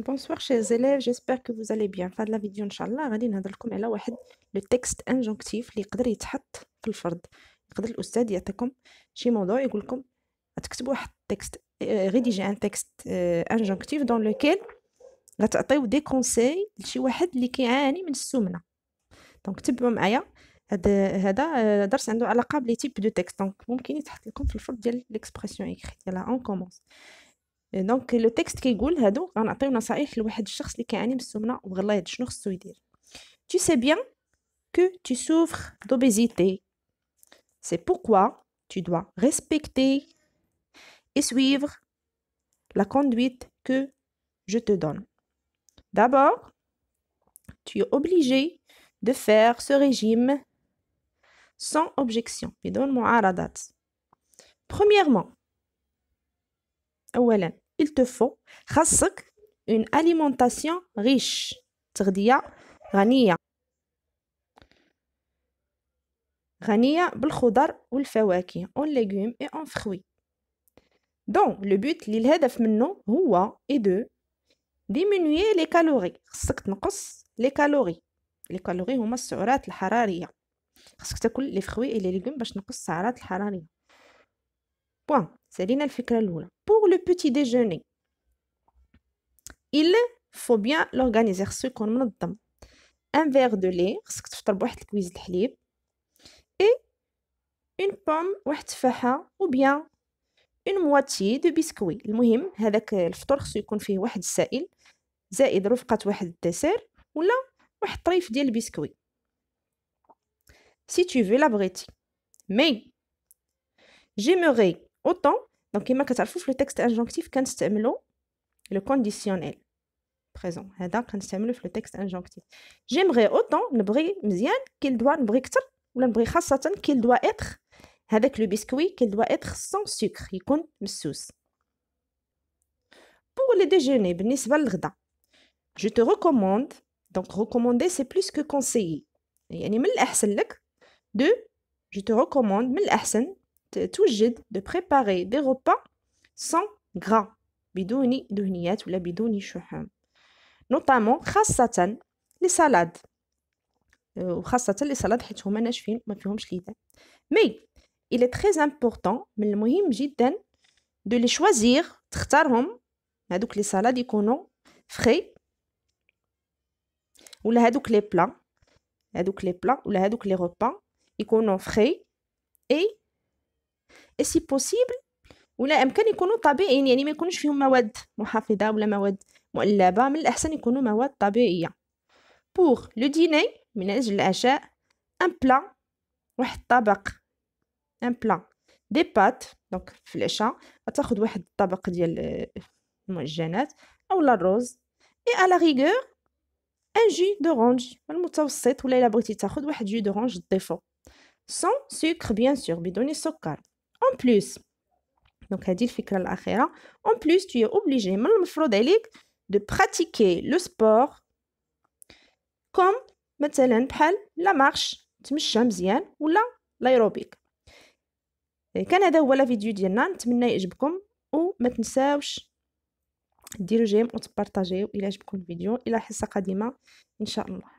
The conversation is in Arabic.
bonsoir chers élèves, j'espère que vous allez bien. في هاد la vidéo ان شاء الله غادي نهضر لكم على واحد le texte injonctif اللي يقدر يتحط في الفرض يقدر الاستاذ يعطيكم شي موضوع يقول لكم تكتبوا واحد ال texte rédiger un texte injonctif dans lequel غتعطيو des conseils لشي واحد اللي كيعاني من السمنه donc تبعوا معايا هذا هذا درس عنده علاقة ب les types de texte donc ممكن يتحط لكم في الفرض ديال l'expression écrite يلا on commence دونك لو تكست كيقول هادو غنعطيو نصائح لواحد الشخص اللي كيعاني من السمنه وغلايض شنو خصو يدير Tu sais bien que tu souffres d'obésité. C'est pourquoi tu dois respecter et suivre la conduite que je te donne. D'abord, tu es obligé de faire ce régime sans objection. بدون معارضات. Premièrement, أولا il te faut خاصك une alimentation riche. تغذية غنية غنية بالخضر والفواكه en légumes et en fruits. Donc le but اللي الهدف منه هو et de diminuer les calories. خاصك تنقص les calories. Les calories هما السعرات الحرارية خاصك تاكل les fruits et les légumes باش تنقص السعرات الحرارية point سالينا الفكرة الأولى le petit déjeuner. Il faut bien l'organiser. خصو يكون منظم un verre de lait خصك تفطر بواحد الكويس الحليب et une pomme واحد التفاحة ou bien une moitié de biscuit. المهم هذاك الفطور خصو يكون فيه واحد السائل زائد رفقة واحد ال dessert ولا واحد طريف ديال ال biscuit si tu veux l'abréti mais j'aimerais autant donc كيما كتعرفوا في le texte injonctif كنستعملوا le conditionnel présent هذا كنستعملو في le texte injonctif j'aimerais autant نبغي مزيان qu'il doit نبغي كتر ولا نبغي خاصه qu'il doit être هذاك le biscuit qu'il doit être sans sucre يكون مسوس pour le déjeuner بالنسبة للغدا je te recommande donc recommander c'est plus que conseiller. يعني من الأحسن لك de je te recommande من الأحسن توجد de préparer des repas sans gras بدون دهنيات ولا بدون شحوم notamment خاصة les salades وخاصة les salades حيت هما ناشفين ما فيهمش ليدام mais il est très important من المهم جدا de les choisir تختارهم هادوك les salades يكونوا frais ولا هادوك les plats هادوك les plats ولا هادوك les repas يكونوا frais et et si possible ولا امكن يكونوا طبيعيين يعني ما يكونوش فيهم مواد محافظة ولا مواد معلبة من الأحسن يكونوا مواد طبيعية. pour le dîner من أجل العشاء un plat واحد الطبق un plat de pâtes donc في العشاء غتاخد واحد الطبق ديال المعجنات أو الروز et à la rigueur un jus d'orange المتوسط ولا إلا بغيتي تاخد واحد jus d'orange ضيفو. sans sucre bien sûr بدون سكر. en plus donc هذه الفكرة الاخيره en plus tu es obligé من المفروض عليك de pratiquer le sport comme مثلا بحال la marche تمشى مزيان ولا l'aérobic كان هذا هو la vidéo ديالنا نتمنى يعجبكم وما تنساوش ديروا j'aime وتبارطاجيو إلى عجبكم الفيديو إلى حصه قادمه ان شاء الله